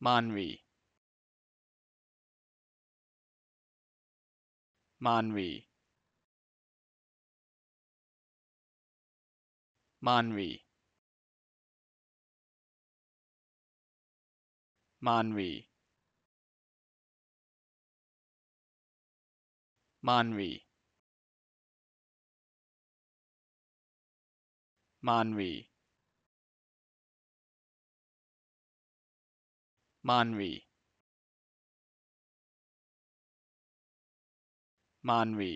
Manvi Manvi Manvi Manvi Manvi Manvi Manvi Manvi